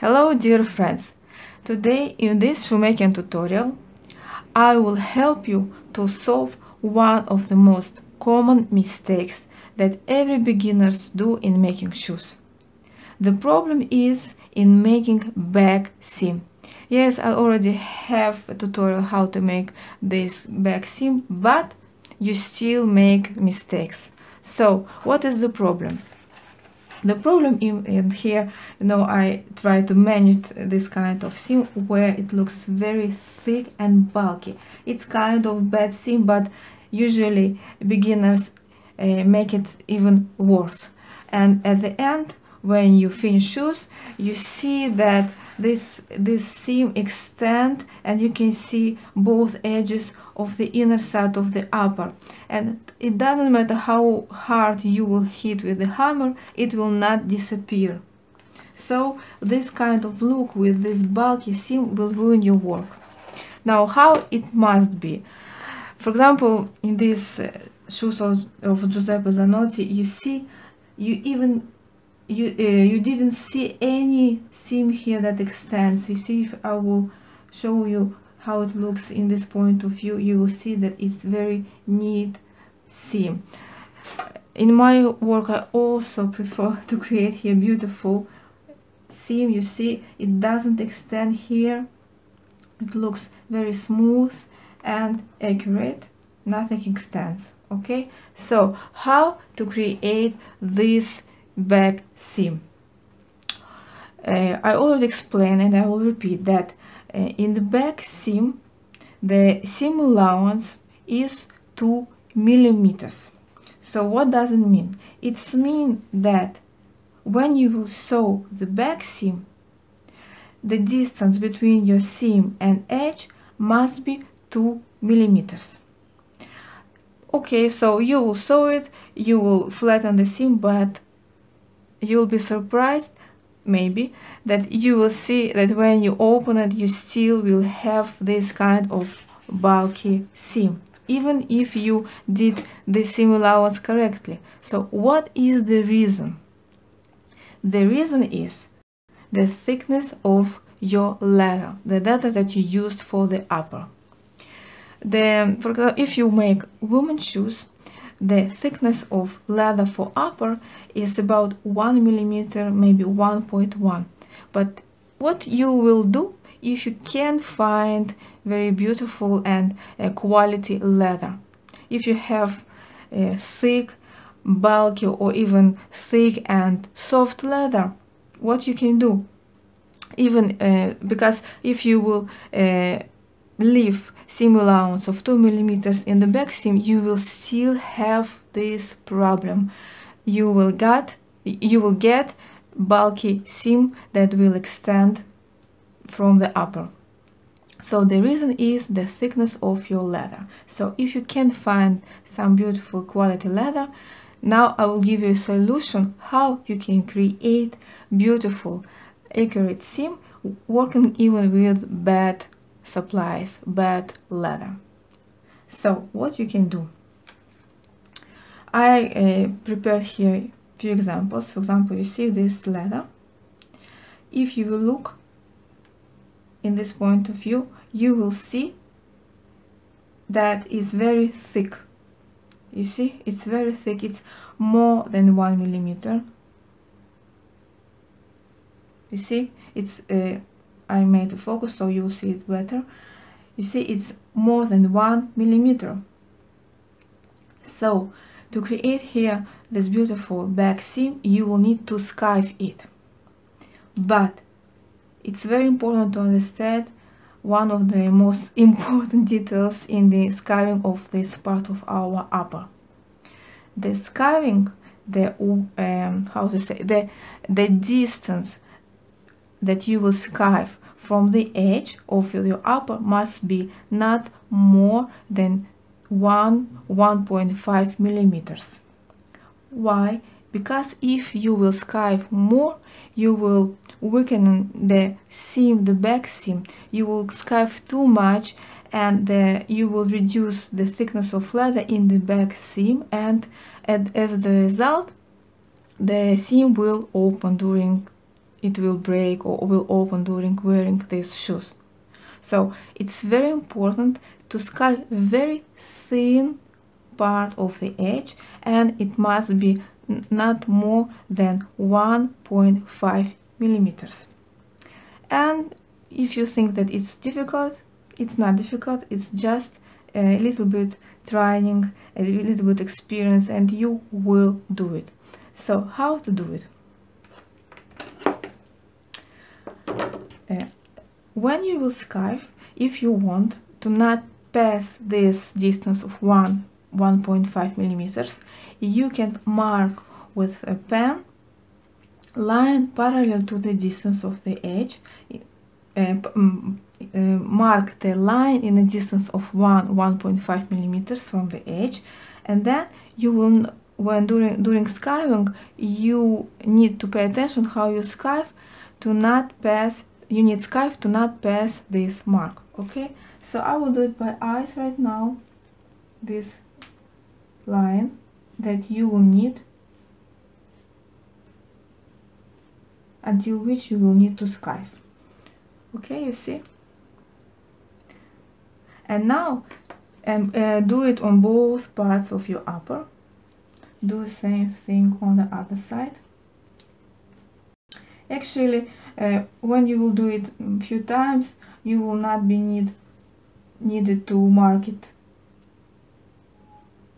Hello dear friends! Today in this shoemaking tutorial I will help you to solve one of the most common mistakes that every beginners do in making shoes. The problem is in making back seam. Yes, I already have a tutorial how to make this back seam, but you still make mistakes. So, what is the problem? The problem in, here, you know, I try to manage this kind of seam where it looks very thick and bulky. It's kind of bad seam, but usually beginners uh, make it even worse. And at the end, when you finish shoes, you see that this this seam extend and you can see both edges of the inner side of the upper. And it doesn't matter how hard you will hit with the hammer it will not disappear. So this kind of look with this bulky seam will ruin your work. Now how it must be? For example in this uh, shoes of, of Giuseppe Zanotti you see you even you uh, you didn't see any seam here that extends. You see if I will show you how it looks in this point of view you will see that it's very neat seam. In my work I also prefer to create here beautiful seam you see? It doesn't extend here. It looks very smooth and accurate. Nothing extends okay? So how to create this back seam. Uh, I already explained and I will repeat that Eh, in the back seam the seam allowance is 2 millimeters. So what does it mean? It means that when you will sew the back seam the distance between your seam and edge must be 2 millimeters. Okay, so you will sew it, you will flatten the seam, but you'll be surprised maybe that you will see that when you open it you still will have this kind of bulky seam even if you did the seam allowance correctly. So what is the reason? The reason is the thickness of your leather the leather that you used for the upper. The for example if you make women shoes the thickness of leather for upper is about 1 millimeter, maybe 1.1. But what you will do if you can find very beautiful and uh, quality leather? If you have a thick, bulky or even thick and soft leather, what you can do? Even uh, because if you will uh, leave seam allowance of 2 millimeters in the back seam you will still have this problem. You will get you will get bulky seam that will extend from the upper. So the reason is the thickness of your leather. So if you can find some beautiful quality leather now I will give you a solution how you can create beautiful accurate seam working even with bad supplies bad leather. So what you can do? I uh, prepared here few examples. For example you see this leather. If you will look in this point of view you will see that is very thick. You see? It's very thick. It's more than one millimeter. You see? It's uh, I made the focus so you'll see it better. You see it's more than one millimeter. So to create here this beautiful back seam you will need to skive it. But it's very important to understand one of the most important details in the skiving of this part of our upper. The skiving, the um, how to say the the distance that you will skive from the edge of your upper must be not more than 1 1.5 millimeters. Why? Because if you will skive more you will weaken the seam the back seam. You will skive too much and the, you will reduce the thickness of leather in the back seam and, and as the result the seam will open during it will break or will open during wearing these shoes. So it's very important to skive very thin part of the edge and it must be not more than 1.5 millimeters. And if you think that it's difficult, it's not difficult, it's just a little bit trying, a little bit experience and you will do it. So how to do it? Uh, when you will skive, if you want to not pass this distance of 1 1.5 millimeters, you can mark with a pen line parallel to the distance of the edge. Uh, uh, mark the line in a distance of 1 1.5 millimeters from the edge. And then you will when during during skiving you need to pay attention how you skive to not pass you need skive to not pass this mark okay? So I will do it by eyes right now this line that you will need until which you will need to skive okay you see? And now um, uh, do it on both parts of your upper. Do the same thing on the other side actually uh, when you will do it a few times you will not be need needed to mark it.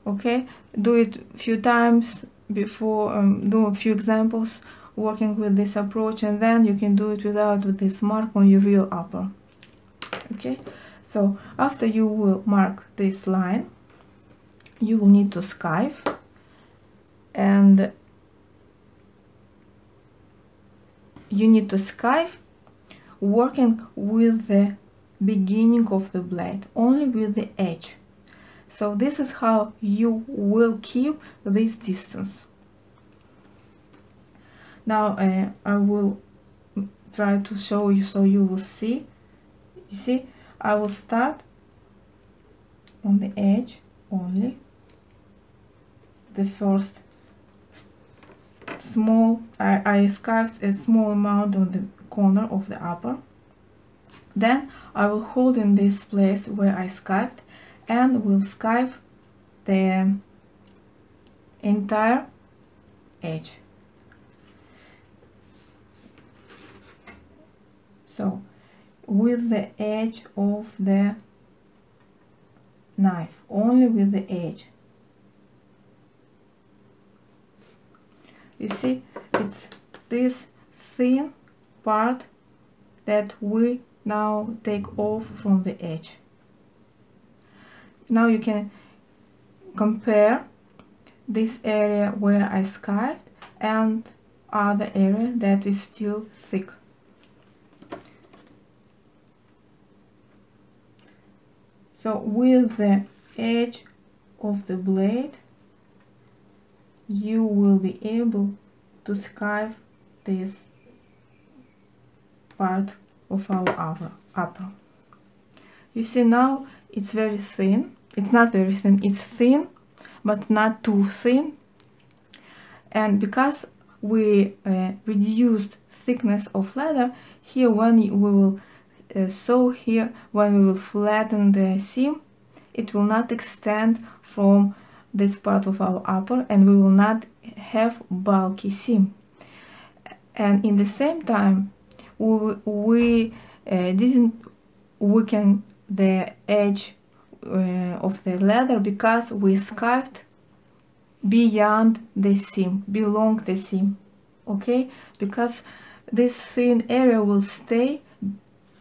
Okay? Do it a few times before um, do a few examples working with this approach and then you can do it without with this mark on your real upper. Okay? So after you will mark this line you will need to skive and you need to skive working with the beginning of the blade only with the edge. So this is how you will keep this distance. Now uh, I will try to show you so you will see. You see I will start on the edge only. The first small I, I skived a small amount on the corner of the upper. Then I will hold in this place where I skived and will skive the entire edge. So with the edge of the knife only with the edge you see it's this thin part that we now take off from the edge. Now you can compare this area where I skived and other area that is still thick. So with the edge of the blade you will be able to skive this part of our upper, upper. You see now it's very thin. It's not very thin, it's thin, but not too thin. And because we uh, reduced thickness of leather, here when we will uh, sew here, when we will flatten the seam, it will not extend from this part of our upper and we will not have bulky seam. And in the same time, we, we uh, didn't weaken the edge uh, of the leather because we skived beyond the seam, below the seam, okay? Because this thin area will stay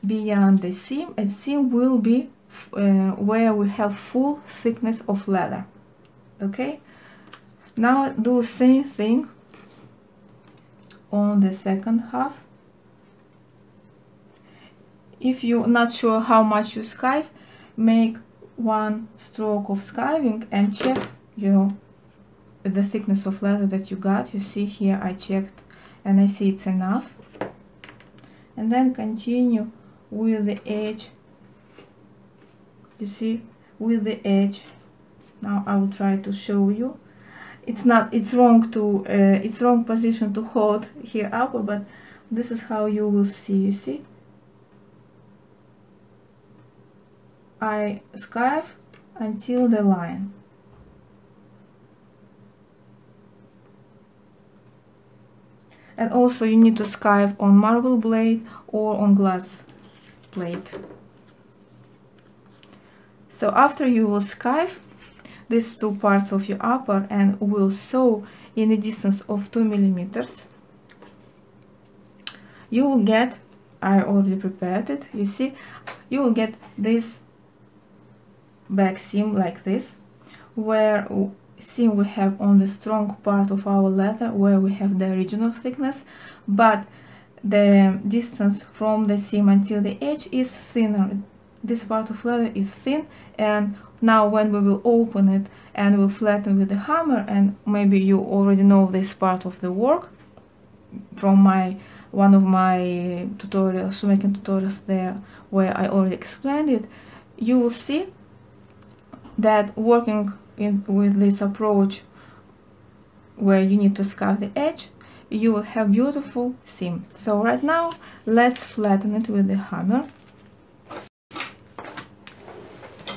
beyond the seam and seam will be uh, where we have full thickness of leather, okay? Now do same thing on the second half if you're not sure how much you skive, make one stroke of skiving and check your the thickness of leather that you got. You see here I checked and I see it's enough. And then continue with the edge. You see, with the edge. Now I will try to show you. It's not, it's wrong to, uh, it's wrong position to hold here up, but this is how you will see you see? I skive until the line. And also you need to skive on marble blade or on glass plate so after you will skive these two parts of your upper and will sew in a distance of 2 millimeters. You will get I already prepared it you see you will get this back seam like this where seam we have on the strong part of our leather where we have the original thickness but the distance from the seam until the edge is thinner. This part of leather is thin and now when we will open it and we'll flatten with the hammer and maybe you already know this part of the work from my one of my tutorials shoemaking tutorials there where I already explained it you will see that working in, with this approach where you need to scarf the edge you will have beautiful seam. So right now let's flatten it with the hammer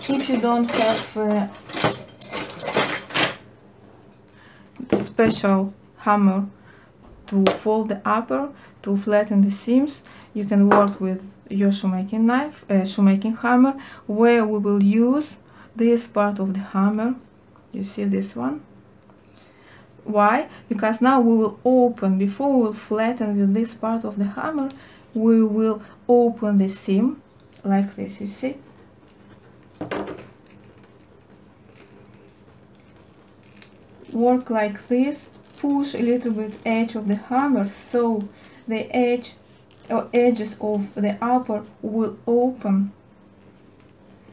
if you don't have uh, special hammer to fold the upper to flatten the seams. You can work with your shoemaking knife uh, shoemaking hammer where we will use this part of the hammer. You see this one? Why? Because now we will open before we will flatten with this part of the hammer we will open the seam like this you see work like this push a little bit edge of the hammer so the edge or edges of the upper will open.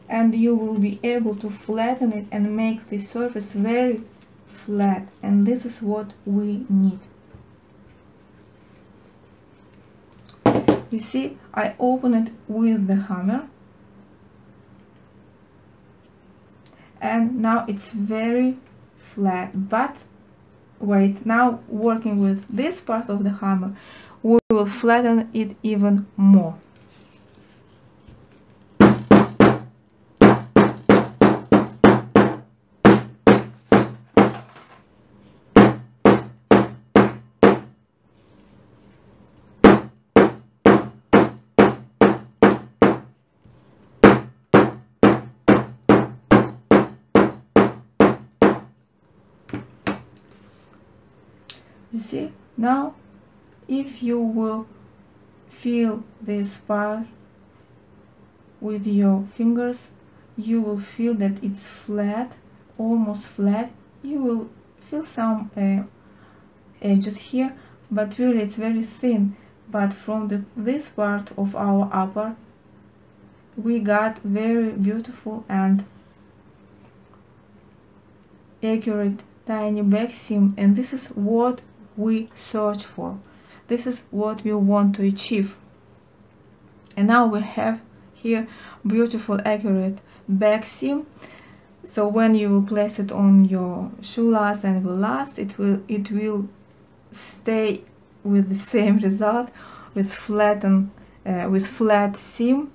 And you will be able to flatten it and make the surface very flat. And this is what we need. You see I open it with the hammer and now it's very flat. But wait now working with this part of the hammer we will flatten it even more you see? Now if you will feel this part with your fingers you will feel that it's flat almost flat. You will feel some uh, edges here but really it's very thin. But from the, this part of our upper we got very beautiful and accurate tiny back seam. And this is what we search for. This is what we want to achieve. And now we have here beautiful accurate back seam. So when you will place it on your shoe last and will last, it will it will stay with the same result with flatten uh, with flat seam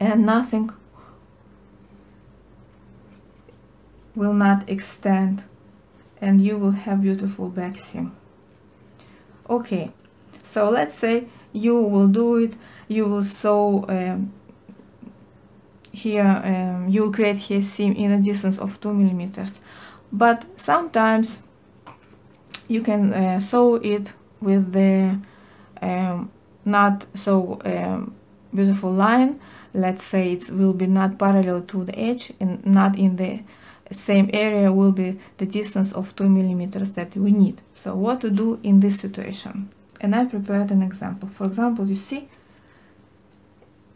and nothing will not extend and you will have beautiful back seam. Okay so let's say you will do it you will sew um, here um, you will create here seam in a distance of 2 millimeters. But sometimes you can uh, sew it with the um, not so um, beautiful line. Let's say it will be not parallel to the edge and not in the same area will be the distance of 2 millimeters that we need. So what to do in this situation? And I prepared an example. For example, you see,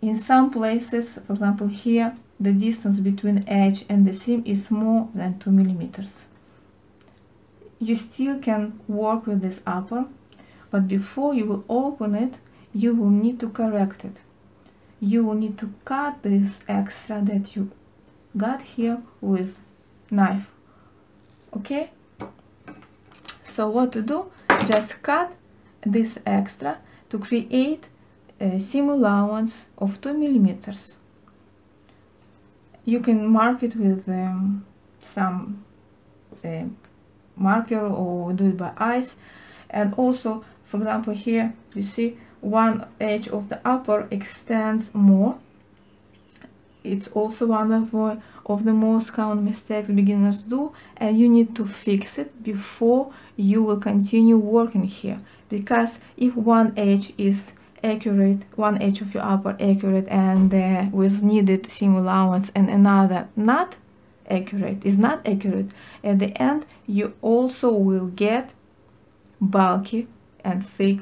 in some places, for example here, the distance between edge and the seam is more than 2 millimeters. You still can work with this upper, but before you will open it, you will need to correct it. You will need to cut this extra that you got here with knife. Okay? So what to do? Just cut this extra to create a seam allowance of 2 millimeters. You can mark it with um, some uh, marker or do it by eyes. And also for example here you see one edge of the upper extends more it's also one of, uh, of the most common mistakes beginners do and you need to fix it before you will continue working here. Because if one edge is accurate one edge of your upper accurate and uh, with needed seam allowance and another not accurate is not accurate at the end you also will get bulky and thick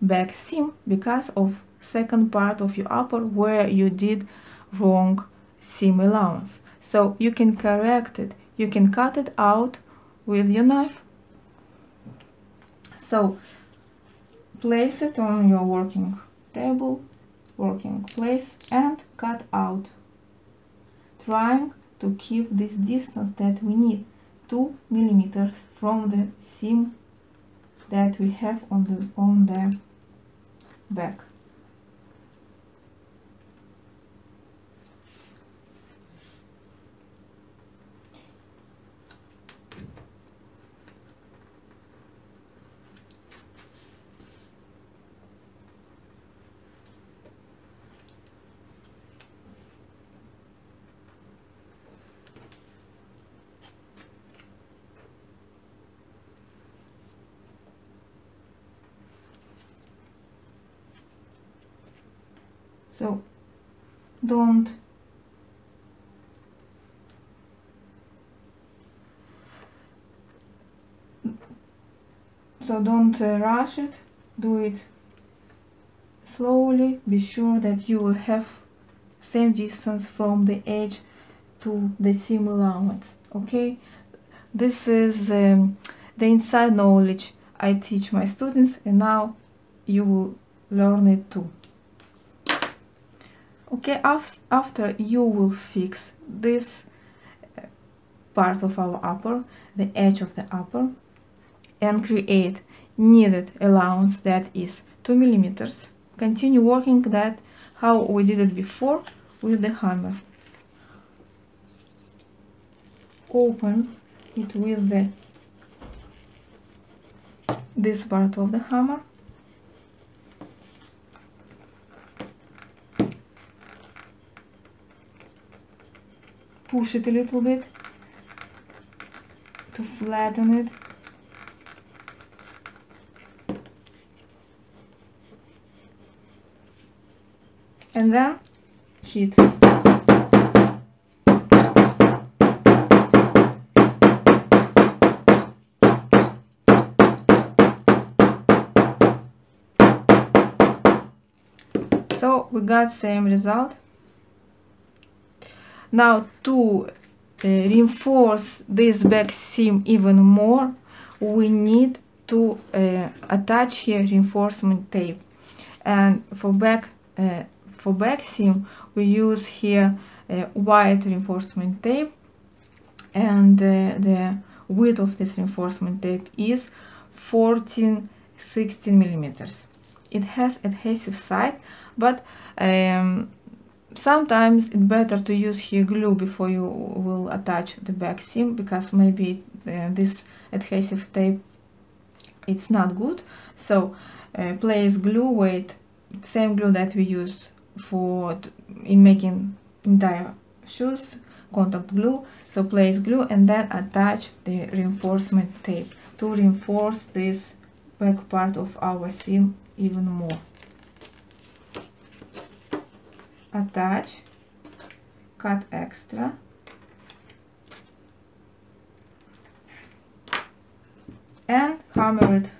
back seam because of second part of your upper where you did wrong seam allowance. So you can correct it, you can cut it out with your knife. So place it on your working table, working place and cut out, trying to keep this distance that we need 2 millimeters from the seam that we have on the on the back so don't. So don't uh, rush it. Do it slowly. Be sure that you will have same distance from the edge to the seam allowance okay? This is um, the inside knowledge I teach my students and now you will learn it too okay after you will fix this uh, part of our upper the edge of the upper and create needed allowance that is 2 millimeters. Continue working that how we did it before with the hammer. Open it with the this part of the hammer push it a little bit. To flatten it. And then hit so we got same result now to uh, reinforce this back seam even more, we need to uh, attach here reinforcement tape. And for back uh, for back seam, we use here white reinforcement tape, and the width of this reinforcement tape is 14 16 millimeters. It has adhesive side, but um, sometimes it's better to use here glue before you will attach the back seam because maybe uh, this adhesive tape it's not good. So uh, place glue with same glue that we use for in making entire shoes contact glue. So place glue and then attach the reinforcement tape to reinforce this back part of our seam even more attach cut extra. And hammer it.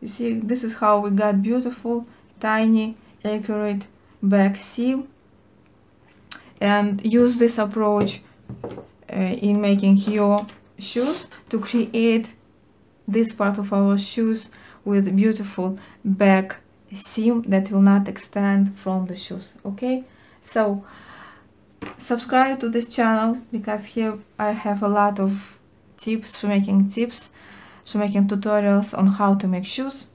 You see this is how we got beautiful tiny accurate back seam and use this approach Uh, in making your shoes to create this part of our shoes with beautiful back seam that will not extend from the shoes okay so subscribe to this channel because here I have a lot of tips, shoemaking tips, shoemaking tutorials on how to make shoes.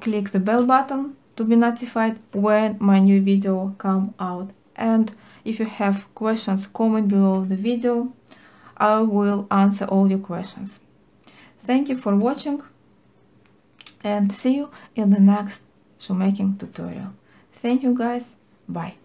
Click the bell button to be notified when my new video come out and if you have questions comment below the video I will answer all your questions. Thank you for watching and see you in the next shoemaking tutorial. Thank you guys. Bye.